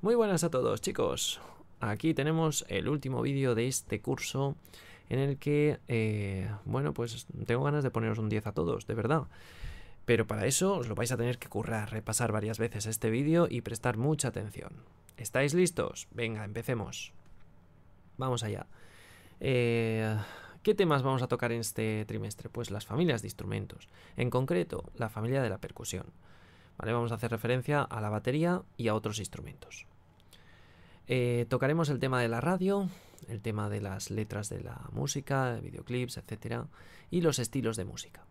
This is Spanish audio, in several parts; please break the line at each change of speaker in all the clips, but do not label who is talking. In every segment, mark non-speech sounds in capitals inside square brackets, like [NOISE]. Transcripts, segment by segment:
Muy buenas a todos chicos. Aquí tenemos el último vídeo de este curso en el que, eh, bueno, pues tengo ganas de poneros un 10 a todos, de verdad. Pero para eso os lo vais a tener que currar, repasar varias veces este vídeo y prestar mucha atención. ¿Estáis listos? Venga, empecemos. Vamos allá. Eh, ¿Qué temas vamos a tocar en este trimestre? Pues las familias de instrumentos. En concreto, la familia de la percusión. Vamos a hacer referencia a la batería y a otros instrumentos. Eh, tocaremos el tema de la radio, el tema de las letras de la música, videoclips, etc. Y los estilos de música.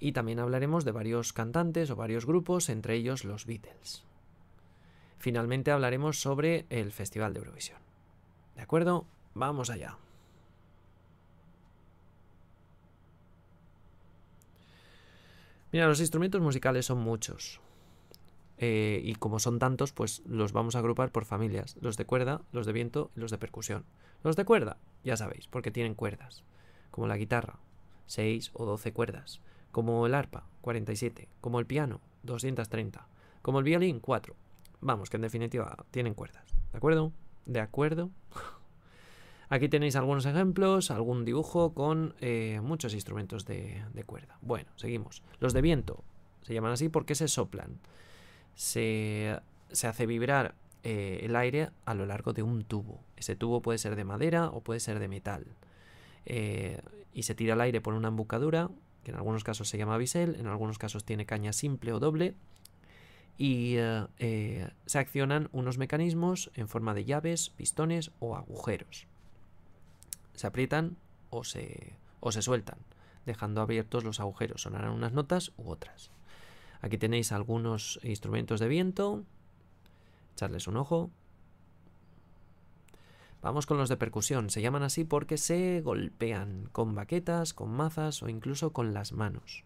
Y también hablaremos de varios cantantes o varios grupos, entre ellos los Beatles. Finalmente hablaremos sobre el Festival de Eurovisión. ¿De acuerdo? Vamos allá. Mira, los instrumentos musicales son muchos. Eh, y como son tantos, pues los vamos a agrupar por familias. Los de cuerda, los de viento y los de percusión. Los de cuerda, ya sabéis, porque tienen cuerdas. Como la guitarra, 6 o 12 cuerdas. Como el arpa, 47. Como el piano, 230. Como el violín, 4. Vamos, que en definitiva tienen cuerdas. ¿De acuerdo? ¿De acuerdo? [LAUGHS] Aquí tenéis algunos ejemplos, algún dibujo con eh, muchos instrumentos de, cuerda. Bueno, seguimos. Los de viento se llaman así porque se soplan. Se, hace vibrar eh, el aire a lo largo de un tubo. Ese tubo puede ser de madera o puede ser de metal. Eh, y se tira el aire por una embocadura, que en algunos casos se llama bisel, en algunos casos tiene caña simple o doble. Y se accionan unos mecanismos en forma de llaves, pistones o agujeros se aprietan o se, o se sueltan, dejando abiertos los agujeros. Sonarán unas notas u otras. Aquí tenéis algunos instrumentos de viento. Echarles un ojo. Vamos con los de percusión. Se llaman así porque se golpean con baquetas, con mazas o incluso con las manos.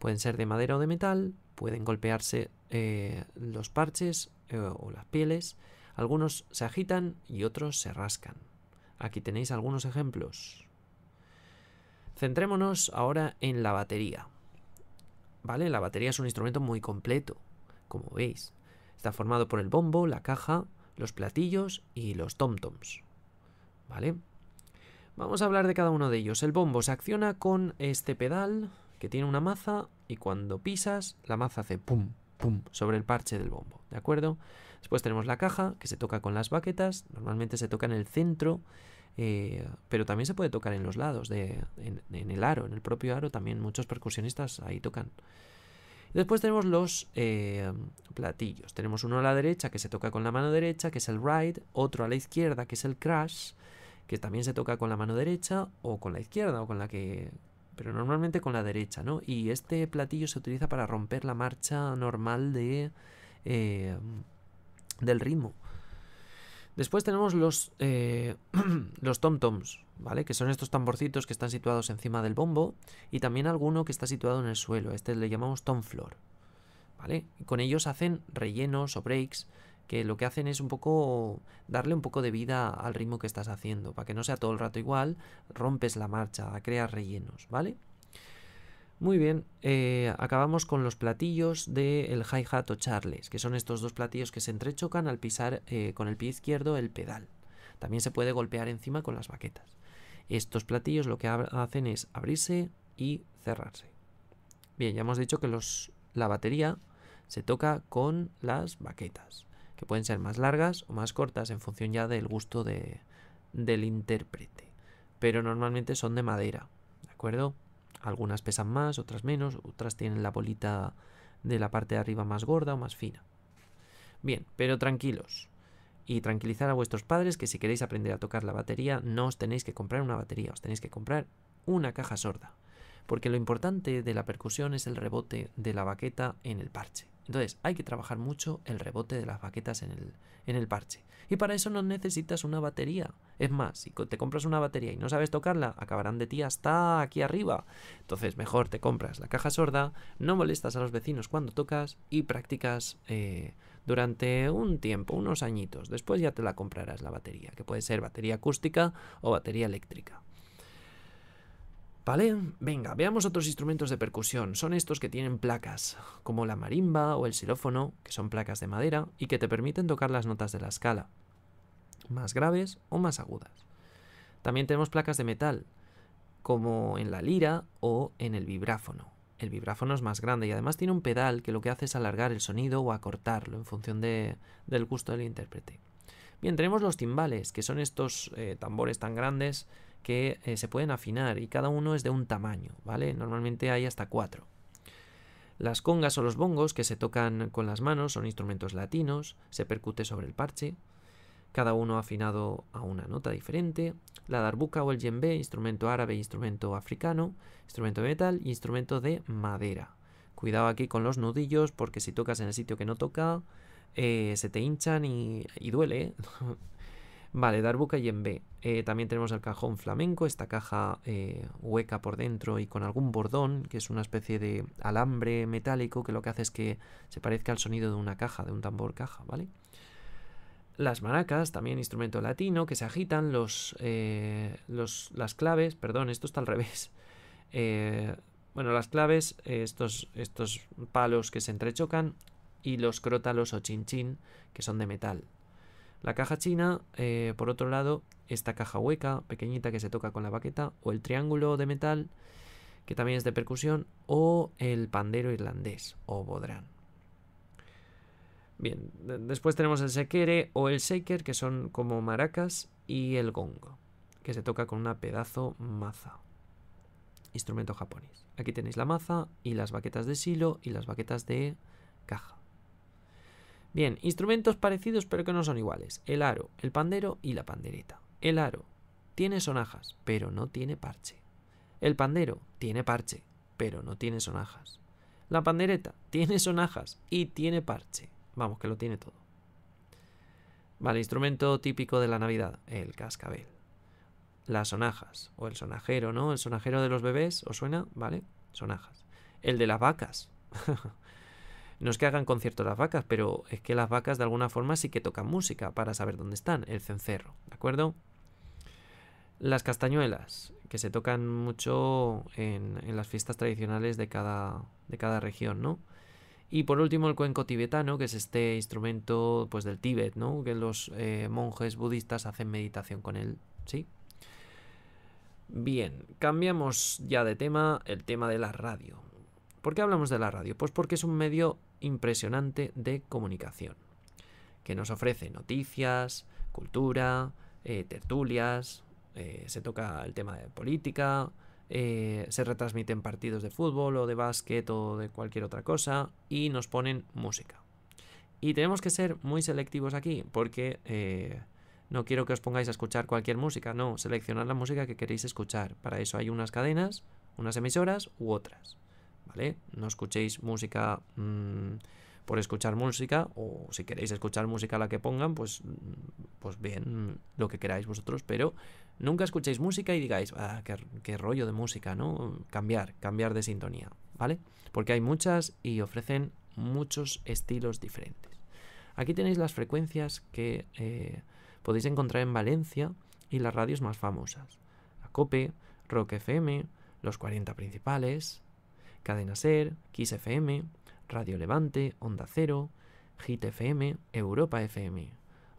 Pueden ser de madera o de metal, pueden golpearse eh, los parches eh, o las pieles. Algunos se agitan y otros se rascan. Aquí tenéis algunos ejemplos. Centrémonos ahora en la batería. ¿Vale? La batería es un instrumento muy completo, como veis. Está formado por el bombo, la caja, los platillos y los tom-toms. ¿Vale? Vamos a hablar de cada uno de ellos. El bombo se acciona con este pedal que tiene una maza y cuando pisas la maza hace pum, pum sobre el parche del bombo. ¿De acuerdo? Después tenemos la caja, que se toca con las baquetas. Normalmente se toca en el centro, eh, pero también se puede tocar en los lados, de, en, el aro, en el propio aro. También muchos percusionistas ahí tocan. Después tenemos los eh, platillos. Tenemos uno a la derecha que se toca con la mano derecha, que es el ride. Otro a la izquierda, que es el crash, que también se toca con la mano derecha o con la izquierda o con la que... Pero normalmente con la derecha, ¿no? Y este platillo se utiliza para romper la marcha normal de... Eh, del ritmo. Después tenemos los, eh, [CLEARS THROAT] los tom-toms, ¿vale? Que son estos tamborcitos que están situados encima del bombo y también alguno que está situado en el suelo. Este le llamamos tom floor, ¿vale? Con ellos hacen rellenos o breaks que lo que hacen es un poco darle un poco de vida al ritmo que estás haciendo, para que no sea todo el rato igual, rompes la marcha, creas rellenos, ¿vale? Muy bien, eh, acabamos con los platillos del hi-hat o charles, que son estos dos platillos que se entrechocan al pisar eh, con el pie izquierdo el pedal. También se puede golpear encima con las baquetas. Estos platillos lo que hacen es abrirse y cerrarse. Bien, ya hemos dicho que los, la batería se toca con las baquetas, que pueden ser más largas o más cortas en función ya del gusto de, del intérprete. Pero normalmente son de madera, ¿de acuerdo? Algunas pesan más, otras menos, otras tienen la bolita de la parte de arriba más gorda o más fina. Bien, pero tranquilos. Y tranquilizar a vuestros padres que si queréis aprender a tocar la batería no os tenéis que comprar una batería, os tenéis que comprar una caja sorda. Porque lo importante de la percusión es el rebote de la baqueta en el parche. Entonces hay que trabajar mucho el rebote de las baquetas en el, en el parche. Y para eso no necesitas una batería. Es más, si te compras una batería y no sabes tocarla, acabarán de ti hasta aquí arriba. Entonces mejor te compras la caja sorda, no molestas a los vecinos cuando tocas y practicas eh, durante un tiempo, unos añitos. Después ya te la comprarás la batería, que puede ser batería acústica o batería eléctrica. ¿Vale? Venga, veamos otros instrumentos de percusión. Son estos que tienen placas, como la marimba o el xilófono, que son placas de madera y que te permiten tocar las notas de la escala, más graves o más agudas. También tenemos placas de metal, como en la lira o en el vibráfono. El vibráfono es más grande y además tiene un pedal que lo que hace es alargar el sonido o acortarlo en función del gusto del intérprete. Bien, tenemos los timbales, que son estos eh, tambores tan grandes que eh, se pueden afinar y cada uno es de un tamaño, ¿vale? Normalmente hay hasta cuatro. Las congas o los bongos que se tocan con las manos son instrumentos latinos, se percute sobre el parche, cada uno afinado a una nota diferente. La darbuka o el djembe, instrumento árabe, instrumento africano, instrumento de metal y instrumento de madera. Cuidado aquí con los nudillos porque si tocas en el sitio que no toca, eh, se te hinchan y, duele. [LAUGHS] Vale, Darbuka y en B. Eh, también tenemos el cajón flamenco, esta caja eh, hueca por dentro y con algún bordón, que es una especie de alambre metálico que lo que hace es que se parezca al sonido de una caja, de un tambor caja, ¿vale? Las maracas, también instrumento latino, que se agitan, los, eh, los las claves, perdón, esto está al revés. [LAUGHS] bueno, las claves, estos, estos palos que se entrechocan, y los crótalos o chinchín, que son de metal, la caja china, eh, por otro lado, esta caja hueca, pequeñita que se toca con la baqueta, o el triángulo de metal, que también es de percusión, o el pandero irlandés, o bodrán. Bien, después tenemos el sekere o el shaker, que son como maracas, y el gongo, que se toca con una pedazo maza. Instrumento japonés. Aquí tenéis la maza y las baquetas de silo y las baquetas de caja. Bien, instrumentos parecidos pero que no son iguales. El aro, el pandero y la pandereta. El aro tiene sonajas, pero no tiene parche. El pandero tiene parche, pero no tiene sonajas. La pandereta tiene sonajas y tiene parche. Vamos, que lo tiene todo. Vale, instrumento típico de la Navidad, el cascabel. Las sonajas, o el sonajero, ¿no? El sonajero de los bebés, ¿os suena? ¿Vale? Sonajas. El de las vacas. [LAUGHS] No es que hagan conciertos las vacas, pero es que las vacas de alguna forma sí que tocan música para saber dónde están, el cencerro, ¿de acuerdo? Las castañuelas, que se tocan mucho en, las fiestas tradicionales de cada, de cada región, ¿no? Y por último el cuenco tibetano, que es este instrumento pues del Tíbet, ¿no? Que los eh, monjes budistas hacen meditación con él, ¿sí? Bien, cambiamos ya de tema, el tema de la radio. ¿Por qué hablamos de la radio? Pues porque es un medio impresionante de comunicación, que nos ofrece noticias, cultura, eh, tertulias, eh, se toca el tema de política, eh, se retransmiten partidos de fútbol o de básquet o de cualquier otra cosa y nos ponen música. Y tenemos que ser muy selectivos aquí porque no quiero que os pongáis a escuchar cualquier música, no, seleccionar la música que queréis escuchar. Para eso hay unas cadenas, unas emisoras u otras. ¿Vale? No escuchéis música mm, por escuchar música o si queréis escuchar música la que pongan, pues, mm, pues bien, lo que queráis vosotros, pero nunca escuchéis música y digáis, ah, qué, rollo de música, ¿no? Cambiar, cambiar de sintonía, ¿vale? Porque hay muchas y ofrecen muchos estilos diferentes. Aquí tenéis las frecuencias que eh, podéis encontrar en Valencia y las radios más famosas. La Rock FM, los 40 principales, Cadena Ser, Kiss FM, Radio Levante, Onda Cero, Hit FM, Europa FM.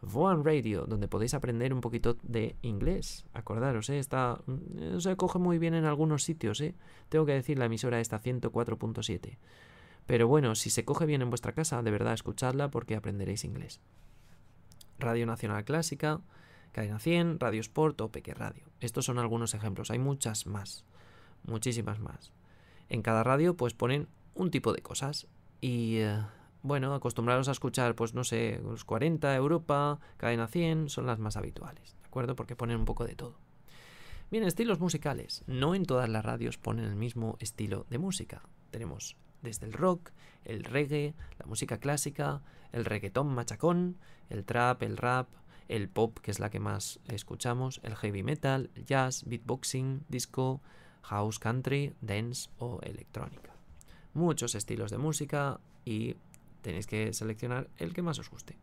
Voan Radio, donde podéis aprender un poquito de inglés. Acordaros, ¿eh? Está, mm, se coge muy bien en algunos sitios, ¿eh? Tengo que decir, la emisora está 104.7. Pero bueno, si se coge bien en vuestra casa, de verdad escuchadla porque aprenderéis inglés. Radio Nacional Clásica, Cadena 100, Radio Sport o Peque Radio. Estos son algunos ejemplos, hay muchas más, muchísimas más. En cada radio pues ponen un tipo de cosas y eh, bueno, acostumbraros a escuchar pues no sé, los 40, Europa, Cadena 100 son las más habituales, ¿de acuerdo? Porque ponen un poco de todo. Bien, estilos musicales. No en todas las radios ponen el mismo estilo de música. Tenemos desde el rock, el reggae, la música clásica, el reggaetón machacón, el trap, el rap, el pop, que es la que más escuchamos, el heavy metal, el jazz, beatboxing, disco, house country, dance o electrónica. Muchos estilos de música y tenéis que seleccionar el que más os guste.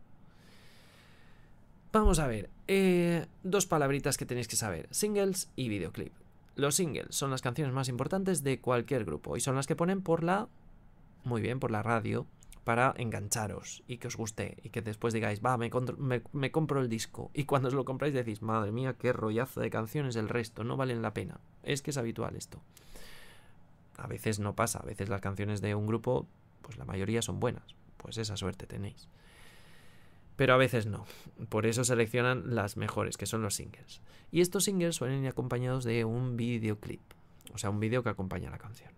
Vamos a ver, eh, dos palabritas que tenéis que saber, singles y videoclip. los singles son las canciones más importantes de cualquier grupo y son las que ponen por la... Muy bien, por la radio para engancharos y que os guste y que después digáis, va, me, compro el disco. Y cuando os lo compráis decís, madre mía, qué rollazo de canciones el resto, no valen la pena. Es que es habitual esto. A veces no pasa, a veces las canciones de un grupo, pues la mayoría son buenas. Pues esa suerte tenéis. Pero a veces no. Por eso seleccionan las mejores, que son los singles. Y estos singles suelen ir acompañados de un videoclip. O sea, un vídeo que acompaña la canción.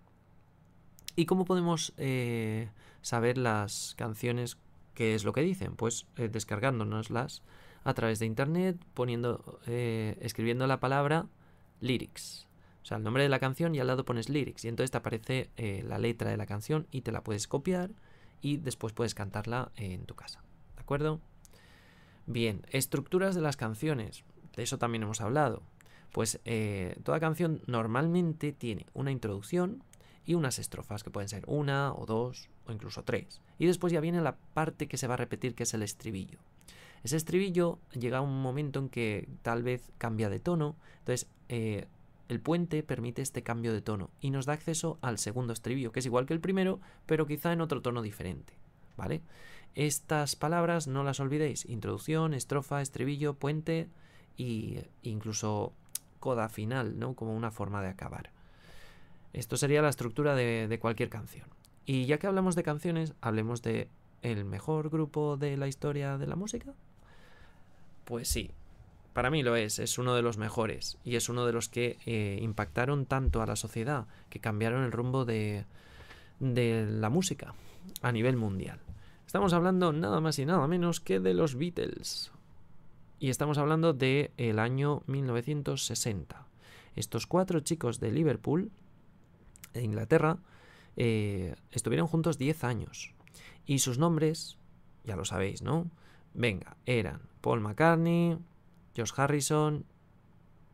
¿Y cómo podemos eh, saber las canciones qué es lo que dicen? Pues eh, descargándonoslas a través de internet, poniendo, eh, escribiendo la palabra lyrics. O sea, el nombre de la canción y al lado pones lyrics. Y entonces te aparece la letra de la canción y te la puedes copiar y después puedes cantarla en tu casa. ¿De acuerdo? Bien, estructuras de las canciones. De eso también hemos hablado. Pues toda canción normalmente tiene una introducción y unas estrofas, que pueden ser una o dos o incluso tres. Y después ya viene la parte que se va a repetir, que es el estribillo. Ese estribillo llega a un momento en que tal vez cambia de tono. Entonces, eh, el puente permite este cambio de tono y nos da acceso al segundo estribillo, que es igual que el primero, pero quizá en otro tono diferente. ¿Vale? Estas palabras no las olvidéis. Introducción, estrofa, estribillo, puente e incluso coda final, ¿no? Como una forma de acabar. Esto sería la estructura de, cualquier canción. Y ya que hablamos de canciones, hablemos de el mejor grupo de la historia de la música. Pues sí, para mí lo es, es uno de los mejores y es uno de los que eh, impactaron tanto a la sociedad, que cambiaron el rumbo de, de la música a nivel mundial. Estamos hablando nada más y nada menos que de los Beatles. Y estamos hablando del el año 1960. Estos cuatro chicos de Liverpool, de Inglaterra, eh, estuvieron juntos 10 años. Y sus nombres, ya lo sabéis, ¿no? Venga, eran Paul McCartney, George Harrison,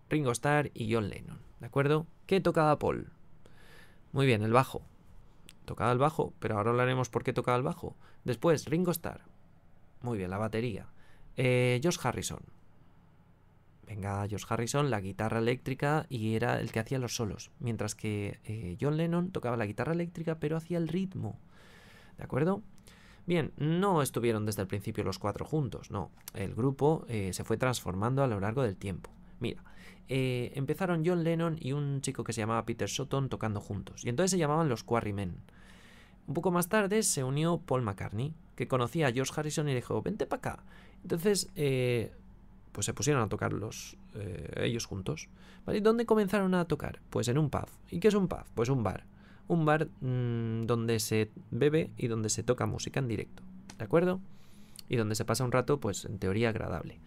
Ringo Starr y John Lennon. ¿De acuerdo? ¿Qué tocaba Paul? Muy bien, el bajo. Tocaba el bajo, pero ahora hablaremos por qué tocaba el bajo. Después, Ringo Starr. Muy bien, la batería. Eh, Harrison. Venga, George Harrison, la guitarra eléctrica y era el que hacía los solos. Mientras que eh, John Lennon tocaba la guitarra eléctrica, pero hacía el ritmo. ¿De acuerdo? Bien, no estuvieron desde el principio los cuatro juntos, no. El grupo eh, se fue transformando a lo largo del tiempo. Mira, empezaron John Lennon y un chico que se llamaba Peter Sutton tocando juntos. Y entonces se llamaban los Quarrymen. Un poco más tarde se unió Paul McCartney, que conocía a George Harrison y le dijo, vente para acá. Entonces, eh, pues se pusieron a tocar los, eh, ellos juntos. ¿Y dónde comenzaron a tocar? Pues en un pub. ¿Y qué es un pub? Pues un bar. Un bar mm, donde se bebe y donde se toca música en directo. ¿De acuerdo? Y donde se pasa un rato, pues en teoría agradable.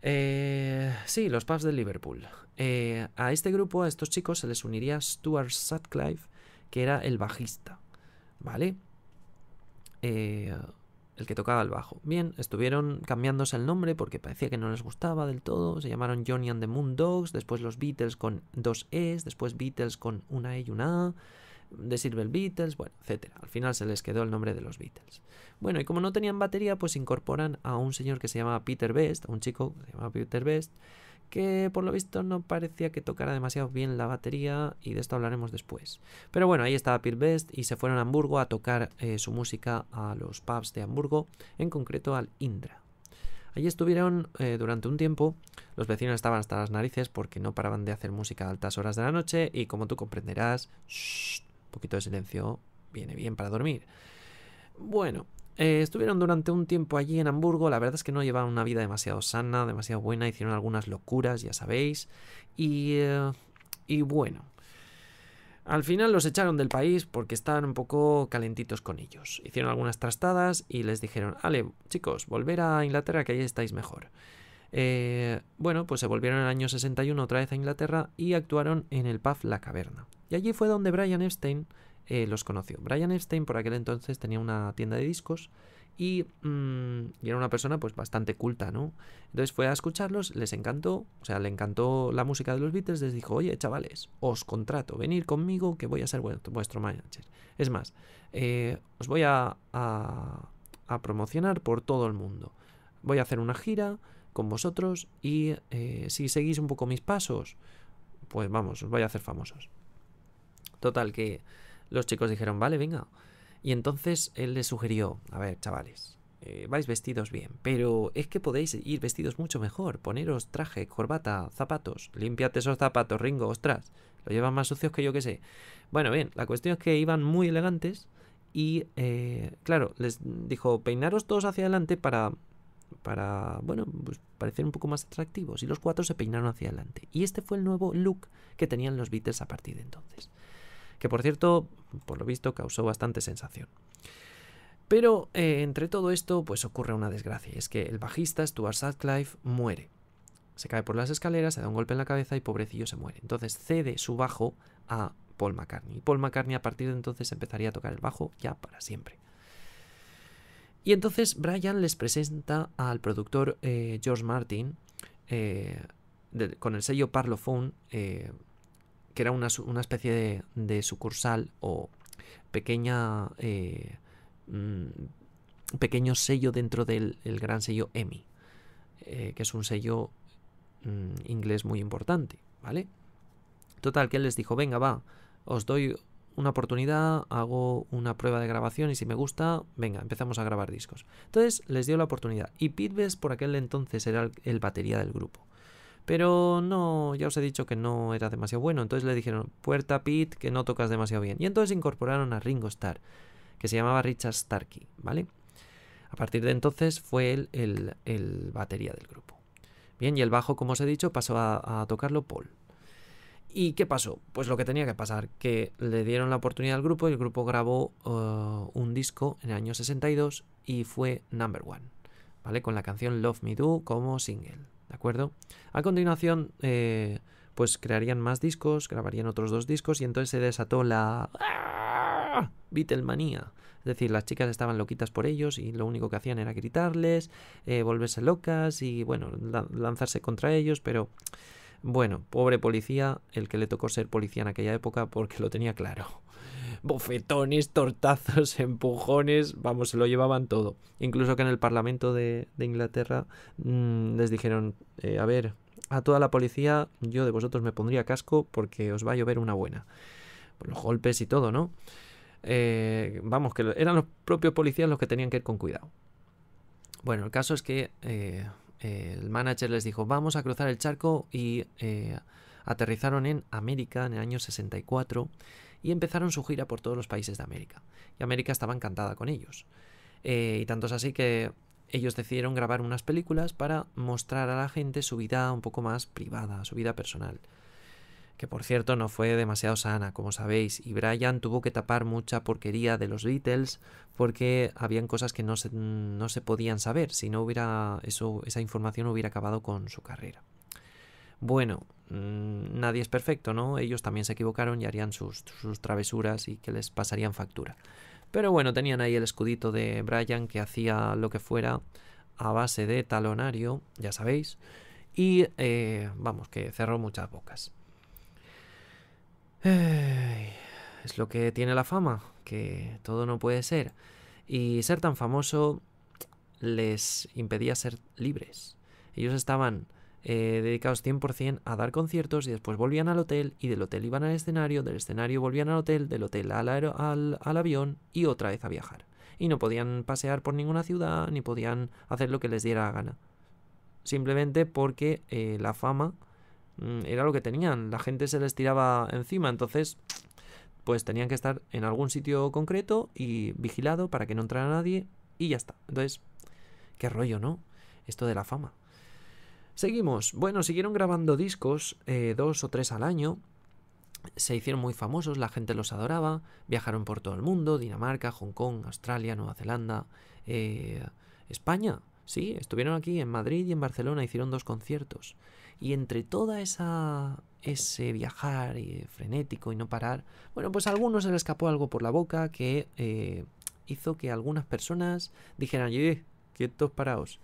Eh, sí, los pubs de Liverpool. a este grupo, a estos chicos, se les uniría Stuart Sutcliffe, que era el bajista. ¿vale? Eh, el que tocaba el bajo. Bien, estuvieron cambiándose el nombre porque parecía que no les gustaba del todo. Se llamaron Johnny and the Moon Dogs, después los Beatles con dos E's, después Beatles con una E y una A, The Silver Beatles, bueno, etcétera. Al final se les quedó el nombre de los Beatles. Bueno, y como no tenían batería, pues incorporan a un señor que se llama Peter Best, a un chico que se llama Peter Best, que por lo visto no parecía que tocara demasiado bien la batería y de esto hablaremos después. Pero bueno, ahí estaba Peter Best y se fueron a Hamburgo a tocar eh, su música a los pubs de Hamburgo, en concreto al Indra. Allí estuvieron eh, durante un tiempo, los vecinos estaban hasta las narices porque no paraban de hacer música a altas horas de la noche y como tú comprenderás, un poquito de silencio viene bien para dormir. Bueno, eh, estuvieron durante un tiempo allí en Hamburgo, la verdad es que no llevaban una vida demasiado sana, demasiado buena, hicieron algunas locuras, ya sabéis, y, eh, y bueno, al final los echaron del país porque estaban un poco calentitos con ellos. Hicieron algunas trastadas y les dijeron, ale, chicos, volver a Inglaterra que ahí estáis mejor. Eh, bueno, pues se volvieron en el año 61 otra vez a Inglaterra y actuaron en el pub La Caverna. Y allí fue donde Brian Epstein eh, los conoció. Brian Epstein por aquel entonces tenía una tienda de discos y, mm, y, era una persona pues bastante culta, ¿no? Entonces fue a escucharlos, les encantó, o sea, le encantó la música de los Beatles, les dijo, oye, chavales, os contrato, venir conmigo que voy a ser vuestro manager. Es más, eh, os voy a, a, a, promocionar por todo el mundo. Voy a hacer una gira con vosotros y eh, si seguís un poco mis pasos, pues vamos, os voy a hacer famosos. Total, que los chicos dijeron, vale, venga. Y entonces él les sugirió, a ver, chavales, eh, vais vestidos bien, pero es que podéis ir vestidos mucho mejor. Poneros traje, corbata, zapatos. Limpiate esos zapatos, Ringo, ostras. Lo llevan más sucios que yo que sé. Bueno, bien, la cuestión es que iban muy elegantes y, eh, claro, les dijo, peinaros todos hacia adelante para, para, bueno, pues parecer un poco más atractivos. Y los cuatro se peinaron hacia adelante. Y este fue el nuevo look que tenían los Beatles a partir de entonces. Que por cierto, por lo visto, causó bastante sensación. Pero eh, entre todo esto, pues ocurre una desgracia, es que el bajista Stuart Sutcliffe muere. Se cae por las escaleras, se da un golpe en la cabeza y pobrecillo se muere. Entonces cede su bajo a Paul McCartney. Y Paul McCartney a partir de entonces empezaría a tocar el bajo ya para siempre. Y entonces Brian les presenta al productor eh, George Martin eh, con el sello Parlophone, que era una, especie de, sucursal o pequeña un mm, pequeño sello dentro del gran sello EMI, eh, que es un sello mm, inglés muy importante, ¿vale? Total, que él les dijo, venga, va, os doy una oportunidad, hago una prueba de grabación y si me gusta, venga, empezamos a grabar discos. Entonces les dio la oportunidad. Y Pete por aquel entonces era el, batería del grupo. Pero no, ya os he dicho que no era demasiado bueno. Entonces le dijeron, puerta Pete, que no tocas demasiado bien. Y entonces incorporaron a Ringo Starr que se llamaba Richard Starkey, ¿vale? A partir de entonces fue él el, batería del grupo. Bien, y el bajo, como os he dicho, pasó a, tocarlo Paul. ¿Y qué pasó? Pues lo que tenía que pasar, que le dieron la oportunidad al grupo y el grupo grabó uh, un disco en el año 62 y fue number one, ¿vale? Con la canción Love Me Do como single, ¿de acuerdo? A continuación, eh, pues crearían más discos, grabarían otros dos discos y entonces se desató la Beatlemanía. Es decir, las chicas estaban loquitas por ellos y lo único que hacían era gritarles, eh, volverse locas y, bueno, lanzarse contra ellos, pero... Bueno, pobre policía, el que le tocó ser policía en aquella época porque lo tenía claro. Bofetones, tortazos, [LAUGHS] empujones, vamos, se lo llevaban todo. Incluso que en el Parlamento de, Inglaterra mm, les dijeron, eh, a ver, a toda la policía yo de vosotros me pondría casco porque os va a llover una buena. los golpes y todo, ¿no? Eh, vamos, que eran los propios policías los que tenían que ir con cuidado. Bueno, el caso es que eh, el manager les dijo, vamos a cruzar el charco y aterrizaron en América en el año 64 y empezaron su gira por todos los países de América. Y América estaba encantada con ellos. y tanto es así que ellos decidieron grabar unas películas para mostrar a la gente su vida un poco más privada, su vida personal que por cierto no fue demasiado sana, como sabéis, y Brian tuvo que tapar mucha porquería de los Beatles porque habían cosas que no se, no se podían saber, si no hubiera eso, esa información hubiera acabado con su carrera. Bueno, mm, nadie es perfecto, ¿no? Ellos también se equivocaron y harían sus, sus travesuras y que les pasarían factura. Pero bueno, tenían ahí el escudito de Brian que hacía lo que fuera a base de talonario, ya sabéis, y eh, vamos, que cerró muchas bocas es lo que tiene la fama, que todo no puede ser. Y ser tan famoso les impedía ser libres. Ellos estaban eh, dedicados 100% a dar conciertos y después volvían al hotel y del hotel iban al escenario, del escenario volvían al hotel, del hotel al, al, avión y otra vez a viajar. Y no podían pasear por ninguna ciudad ni podían hacer lo que les diera la gana. Simplemente porque eh, la fama Mm, era lo que tenían. La gente se les tiraba encima, entonces pues tenían que estar en algún sitio concreto y vigilado para que no entrara nadie y ya está. Entonces, qué rollo, ¿no? Esto de la fama. Seguimos. Bueno, siguieron grabando discos, eh, dos o tres al año. Se hicieron muy famosos, la gente los adoraba. Viajaron por todo el mundo, Dinamarca, Hong Kong, Australia, Nueva Zelanda, eh, España. Sí, estuvieron aquí en Madrid y en Barcelona, hicieron dos conciertos. Y entre toda esa ese viajar y frenético y no parar, bueno, pues a algunos se le escapó algo por la boca que eh, hizo que algunas personas dijeran, oye, quietos paraos,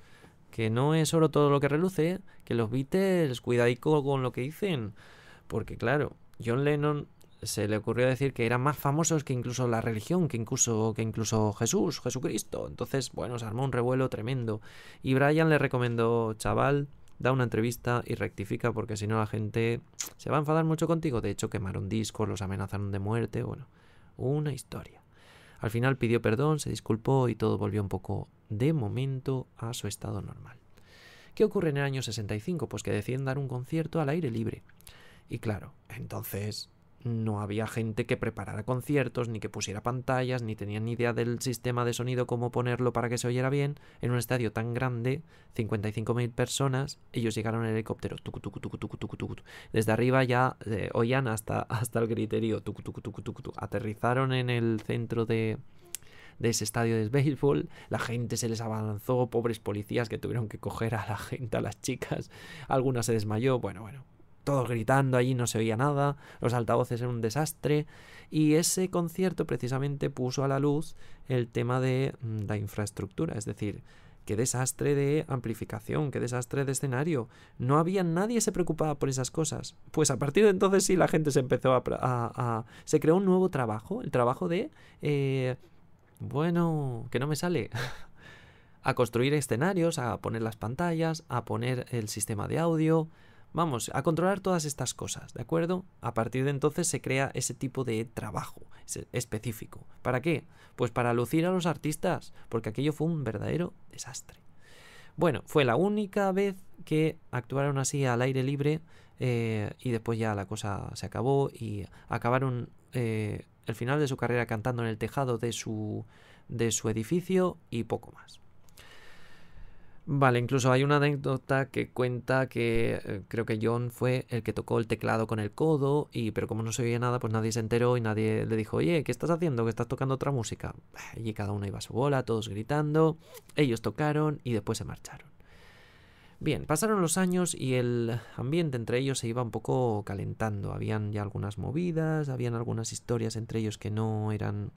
que no es oro todo lo que reluce, que los Beatles, cuidadico con lo que dicen, porque claro, John Lennon se le ocurrió decir que eran más famosos que incluso la religión, que incluso, que incluso Jesús, Jesucristo. Entonces, bueno, se armó un revuelo tremendo. Y Brian le recomendó, chaval, da una entrevista y rectifica porque si no la gente se va a enfadar mucho contigo. De hecho, quemaron discos, los amenazaron de muerte, bueno, una historia. Al final pidió perdón, se disculpó y todo volvió un poco de momento a su estado normal. ¿Qué ocurre en el año 65? Pues que deciden dar un concierto al aire libre. Y claro, entonces no había gente que preparara conciertos, ni que pusiera pantallas, ni tenían ni idea del sistema de sonido, cómo ponerlo para que se oyera bien. En un estadio tan grande, 55.000 personas, ellos llegaron en helicóptero. Desde arriba ya eh, oían hasta, [LAUGHS] hasta el griterío. Aterrizaron en el centro de, de ese estadio de béisbol, la gente se les avanzó, pobres policías que tuvieron que coger a la gente, a las chicas, alguna se desmayó, bueno, bueno, todos gritando allí, no se oía nada, los altavoces eran un desastre, y ese concierto precisamente puso a la luz el tema de mm, la infraestructura, es decir, qué desastre de amplificación, qué desastre de escenario. No había nadie se preocupaba por esas cosas. Pues a partir de entonces sí la gente se empezó a... se creó un nuevo trabajo, el trabajo de... Eh, bueno, que no me sale. [LAUGHS] a construir escenarios, a poner las pantallas, a poner el sistema de audio, Vamos, a controlar todas estas cosas, ¿de acuerdo? A partir de entonces se crea ese tipo de trabajo específico. ¿Para qué? Pues para lucir a los artistas, porque aquello fue un verdadero desastre. Bueno, fue la única vez que actuaron así al aire libre eh, y después ya la cosa se acabó y acabaron eh, el final de su carrera cantando en el tejado de su, de su edificio y poco más. Vale, incluso hay una anécdota que cuenta que eh, creo que John fue el que tocó el teclado con el codo, y pero como no se oía nada, pues nadie se enteró y nadie le dijo, oye, ¿qué estás haciendo? Que estás tocando otra música. Y cada uno iba a su bola, todos gritando, ellos tocaron y después se marcharon. Bien, pasaron los años y el ambiente entre ellos se iba un poco calentando. Habían ya algunas movidas, habían algunas historias entre ellos que no eran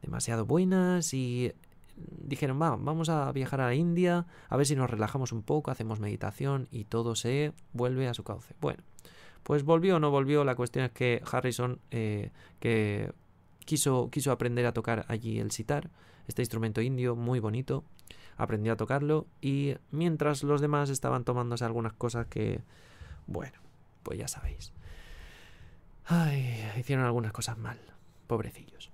demasiado buenas y dijeron, va, vamos a viajar a la India, a ver si nos relajamos un poco, hacemos meditación y todo se vuelve a su cauce. Bueno, pues volvió o no volvió, la cuestión es que Harrison, eh, que quiso, quiso aprender a tocar allí el sitar, este instrumento indio muy bonito, aprendió a tocarlo y mientras los demás estaban tomándose algunas cosas que, bueno, pues ya sabéis. Ay, hicieron algunas cosas mal, pobrecillos.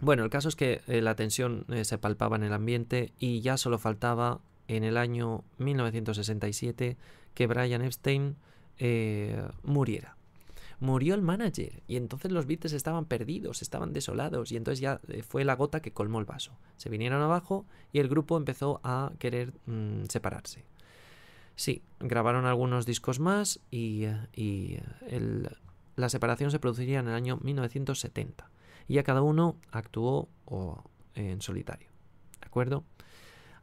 Bueno, el caso es que eh, la tensión eh, se palpaba en el ambiente y ya solo faltaba en el año 1967 que Brian Epstein eh, muriera. Murió el manager y entonces los Beatles estaban perdidos, estaban desolados y entonces ya fue la gota que colmó el vaso. Se vinieron abajo y el grupo empezó a querer mm, separarse. Sí, grabaron algunos discos más y, la separación se produciría en el año 1970 y ya cada uno actuó en solitario. ¿De acuerdo?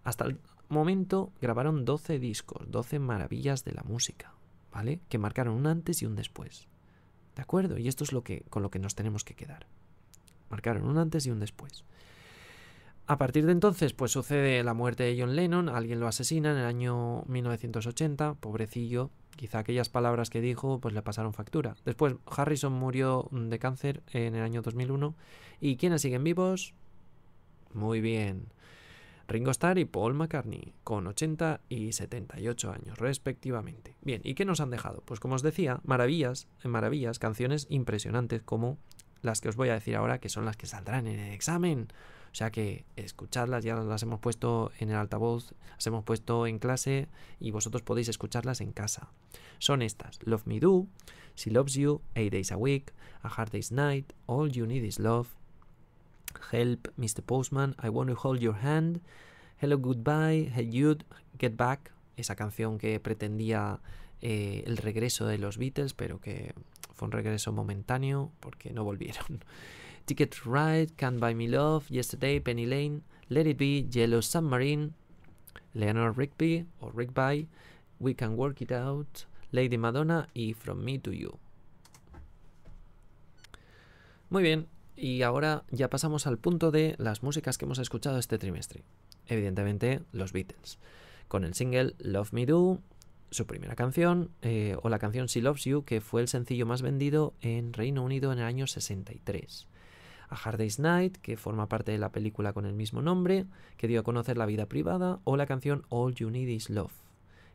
Hasta el momento grabaron 12 discos, 12 maravillas de la música, ¿vale? Que marcaron un antes y un después. ¿De acuerdo? Y esto es lo que, con lo que nos tenemos que quedar. Marcaron un antes y un después. A partir de entonces, pues sucede la muerte de John Lennon, alguien lo asesina en el año 1980, pobrecillo, Quizá aquellas palabras que dijo pues le pasaron factura. Después Harrison murió de cáncer en el año 2001. ¿Y quiénes siguen vivos? Muy bien. Ringo Starr y Paul McCartney, con 80 y 78 años respectivamente. Bien, ¿y qué nos han dejado? Pues como os decía, maravillas, maravillas, canciones impresionantes como las que os voy a decir ahora, que son las que saldrán en el examen. O sea que escucharlas, ya las hemos puesto en el altavoz, las hemos puesto en clase y vosotros podéis escucharlas en casa. Son estas: Love Me Do, She Loves You, Eight Days a Week, A Hard Day's Night, All You Need Is Love, Help, Mr. Postman, I Want to Hold Your Hand, Hello Goodbye, Hey You'd, Get Back, esa canción que pretendía eh, el regreso de los Beatles, pero que fue un regreso momentáneo porque no volvieron. Ticket Ride, Can't Buy Me Love, Yesterday, Penny Lane, Let It Be, Yellow Submarine, Leonard Rigby o Rigby, We Can Work It Out, Lady Madonna y From Me to You. Muy bien, y ahora ya pasamos al punto de las músicas que hemos escuchado este trimestre. Evidentemente, los Beatles. Con el single Love Me Do, su primera canción, eh, o la canción She Loves You, que fue el sencillo más vendido en Reino Unido en el año 63 a Hard Day's Night, que forma parte de la película con el mismo nombre, que dio a conocer la vida privada, o la canción All You Need Is Love,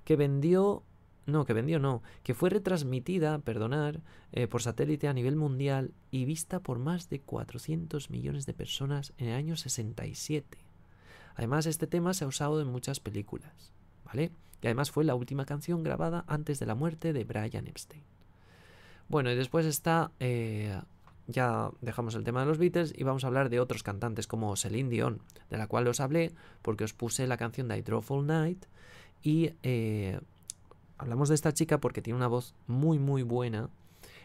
que vendió no, que vendió no, que fue retransmitida, perdonar, eh, por satélite a nivel mundial y vista por más de 400 millones de personas en el año 67. Además, este tema se ha usado en muchas películas, ¿vale? Y además fue la última canción grabada antes de la muerte de Brian Epstein. Bueno, y después está... Eh, ya dejamos el tema de los Beatles y vamos a hablar de otros cantantes como Celine Dion, de la cual os hablé porque os puse la canción de I Night y eh, hablamos de esta chica porque tiene una voz muy muy buena.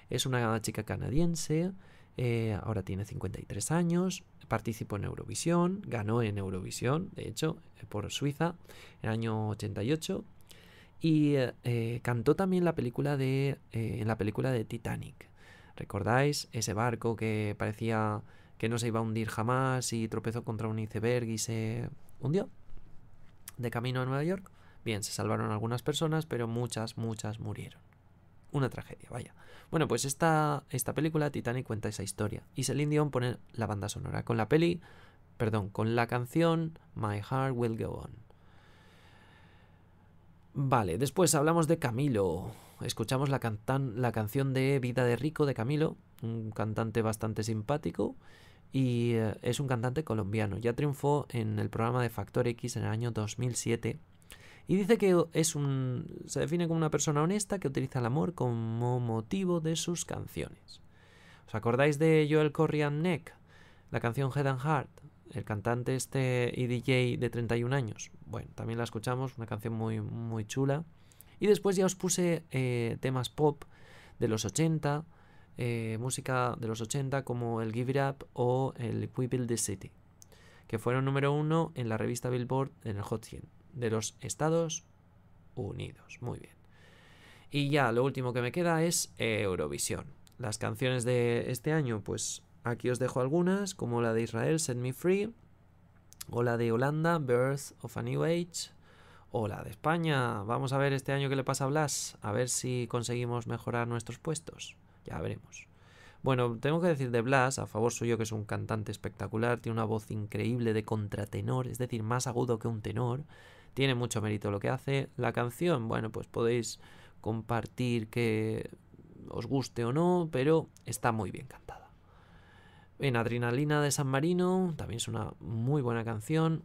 Es una chica canadiense, eh, ahora tiene 53 años, participó en Eurovisión, ganó en Eurovisión, de hecho, por Suiza, en el año 88. Y eh, cantó también la película de, eh, en la película de Titanic. ¿Recordáis ese barco que parecía que no se iba a hundir jamás y tropezó contra un iceberg y se hundió? De camino a Nueva York. Bien, se salvaron algunas personas, pero muchas, muchas murieron. Una tragedia, vaya. Bueno, pues esta, esta película, Titanic, cuenta esa historia. Y Celine Dion pone la banda sonora con la peli, perdón, con la canción My Heart Will Go On. Vale, después hablamos de Camilo. Escuchamos la, la canción de Vida de Rico de Camilo, un cantante bastante simpático y eh, es un cantante colombiano. Ya triunfó en el programa de Factor X en el año 2007 y dice que es un, se define como una persona honesta que utiliza el amor como motivo de sus canciones. ¿Os acordáis de Joel Corrian Neck? La canción Head and Heart, el cantante este y DJ de 31 años. Bueno, también la escuchamos, una canción muy, muy chula. Y después ya os puse eh, temas pop de los 80, eh, música de los 80 como el Give It Up o el We Build the City, que fueron número uno en la revista Billboard en el Hot 100 de los Estados Unidos. Muy bien. Y ya lo último que me queda es Eurovisión. Las canciones de este año, pues aquí os dejo algunas, como la de Israel, Set Me Free, o la de Holanda, Birth of a New Age, o la de España. Vamos a ver este año qué le pasa a Blas, a ver si conseguimos mejorar nuestros puestos. Ya veremos. Bueno, tengo que decir de Blas, a favor suyo que es un cantante espectacular, tiene una voz increíble de contratenor, es decir, más agudo que un tenor. Tiene mucho mérito lo que hace. La canción, bueno, pues podéis compartir que os guste o no, pero está muy bien cantada. En Adrenalina de San Marino también es una muy buena canción.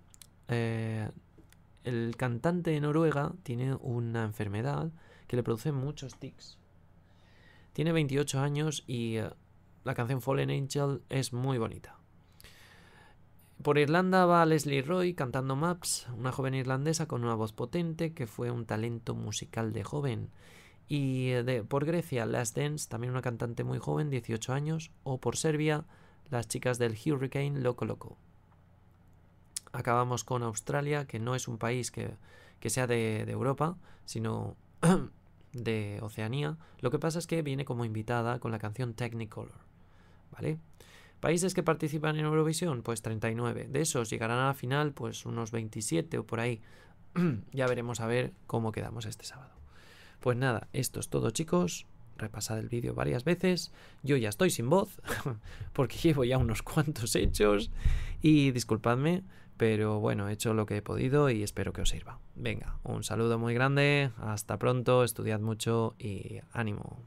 Eh, el cantante de Noruega tiene una enfermedad que le produce muchos tics. Tiene 28 años y eh, la canción Fallen Angel es muy bonita. Por Irlanda va Leslie Roy cantando Maps, una joven irlandesa con una voz potente que fue un talento musical de joven. Y de, por Grecia, Last Dance, también una cantante muy joven, 18 años. O por Serbia, las chicas del Hurricane Loco Loco. Acabamos con Australia, que no es un país que, que sea de, de Europa, sino [CLEARS THROAT] de Oceanía. Lo que pasa es que viene como invitada con la canción Technicolor. ¿Vale? Países que participan en Eurovisión, pues 39. De esos llegarán a la final, pues unos 27 o por ahí. [CLEARS THROAT] ya veremos a ver cómo quedamos este sábado. Pues nada, esto es todo chicos. Repasad el vídeo varias veces. Yo ya estoy sin voz, [LAUGHS] porque llevo ya unos cuantos hechos. Y disculpadme, pero bueno, he hecho lo que he podido y espero que os sirva. Venga, un saludo muy grande, hasta pronto, estudiad mucho y ánimo.